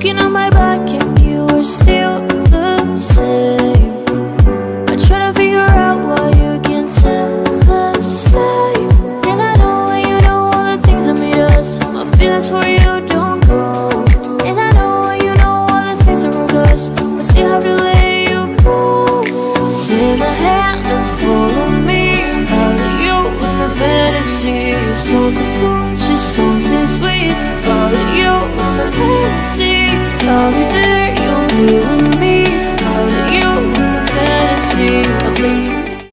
looking at my back and you were still the same. I try to figure out why you can't tell the same. And I know when you know all the things that made us My feelings for you don't go. And I know when you know all the things that broke us I still have to let you go. Take my hand and follow me Out of you in a fantasy Something gorgeous, something sweet I'll be there, you'll be with me. Out of you in my fantasy. A place